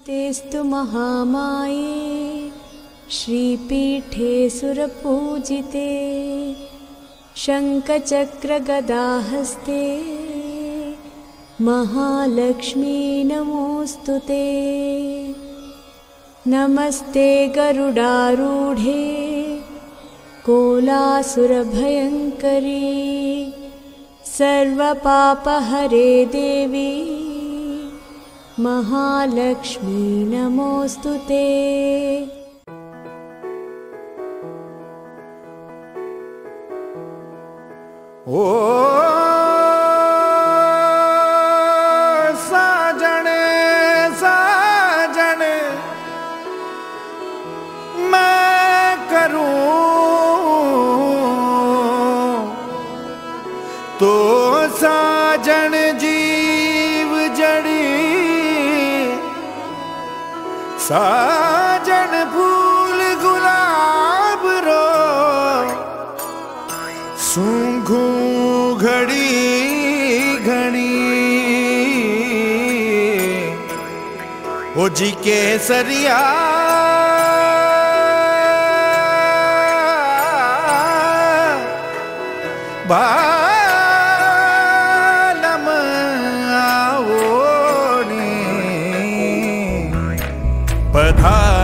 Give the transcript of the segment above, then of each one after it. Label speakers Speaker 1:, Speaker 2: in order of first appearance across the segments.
Speaker 1: नमस्तेऽस्तु महामाये श्रीपीठे सुरपूजिते शङ्खचक्रगदाहस्ते महालक्ष्मी नमोऽस्तु ते। नमस्ते गरुडारूढे कोलासुरभयङ्करी सर्वपापहरे देवी महालक्ष्मी नमोऽस्तु ते।
Speaker 2: ओ साजन साजन मैं करूं साजन फूल गुलाब रो। सूंघू घड़ी घड़ी। ओ जी केसरिया। बालम
Speaker 3: but high.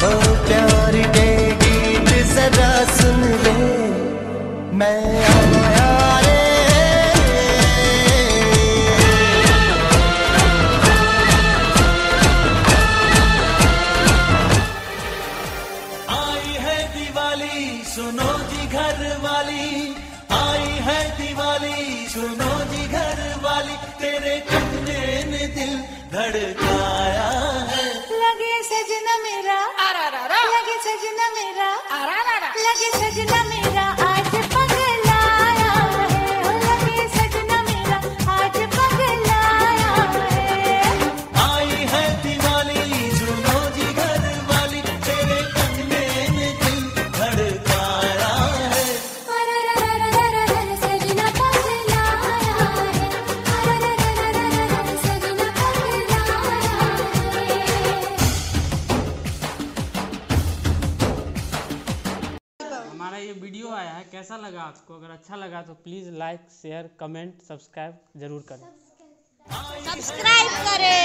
Speaker 3: ओ गीत जरा सुन ले। मैं
Speaker 4: आई है दिवाली, सुनो जी घर वाली आई है दिवाली, सुनो जी घर वाली तेरे
Speaker 5: सजना मेरा लगे सजना मेरा
Speaker 6: हमारा ये वीडियो आया है, कैसा लगा आपको? अगर अच्छा लगा तो please like share comment subscribe ज़रूर करें।
Speaker 7: सब्सक्राइब करें।